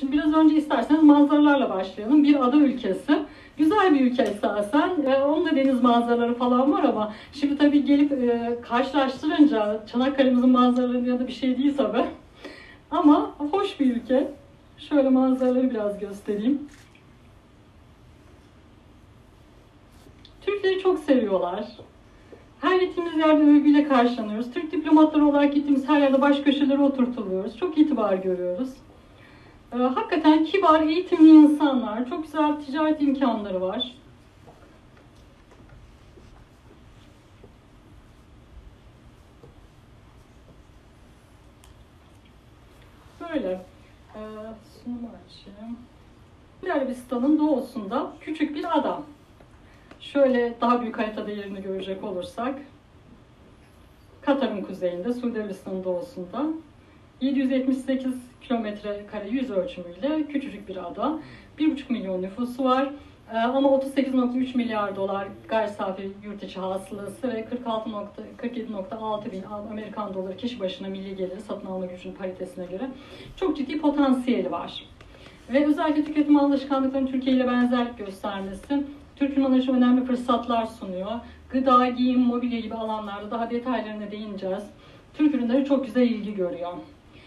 Şimdi biraz önce isterseniz manzaralarla başlayalım. Bir ada ülkesi. Güzel bir ülke esasen. Ee, onun da deniz manzaraları falan var ama şimdi tabii gelip e, karşılaştırınca Çanakkale'mizin manzaraları ya da bir şey değil tabii. Ama hoş bir ülke. Şöyle manzaraları biraz göstereyim. Türkleri çok seviyorlar. Her gittiğimiz yerde övgüyle karşılanıyoruz. Türk diplomatları olarak gittiğimiz her yerde baş köşelere oturtuluyoruz. Çok itibar görüyoruz. Ee, hakikaten kibar, eğitimli insanlar. Çok güzel ticaret imkanları var. Böyle. Ee, sunumu açayım. Arabistan'ın doğusunda küçük bir ada. Şöyle daha büyük haritada yerini görecek olursak. Katar'ın kuzeyinde, Suudi Arabistan'ın doğusunda. 778 kilometre kare yüz ölçümüyle küçücük bir ada. 1,5 milyon nüfusu var. Ee, ama 38.3 milyar dolar gayri safi yurt içi hasılası ve 46.47.6 bin Amerikan doları kişi başına milli geliri satın alma gücünün paritesine göre çok ciddi potansiyeli var. Ve özellikle tüketim alışkanlıklarının Türkiye ile benzerlik göstermesi Türk için önemli fırsatlar sunuyor. Gıda, giyim, mobilya gibi alanlarda daha detaylarına değineceğiz. Türk ürünleri çok güzel ilgi görüyor.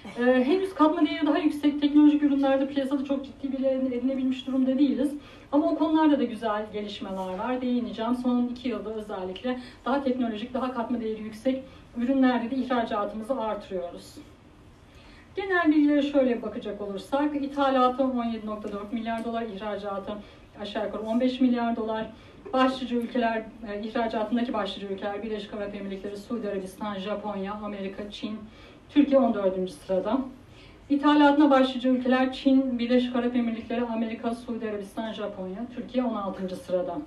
Ee, henüz katma değeri daha yüksek teknolojik ürünlerde piyasada çok ciddi bir edinebilmiş durumda değiliz. Ama o konularda da güzel gelişmeler var. Değineceğim. Son iki yılda özellikle daha teknolojik, daha katma değeri yüksek ürünlerde de ihracatımızı artırıyoruz. Genel bilgilere şöyle bakacak olursak, ithalatı 17.4 milyar dolar, ihracatı aşağı yukarı 15 milyar dolar. Başlıca ülkeler, e, ihracatındaki başlıca ülkeler Birleşik Arap Emirlikleri, Suudi Arabistan, Japonya, Amerika, Çin, Türkiye 14. sırada. İthalatına başlıca ülkeler Çin, Birleşik Arap Emirlikleri, Amerika, Suudi Arabistan, Japonya, Türkiye 16. sırada.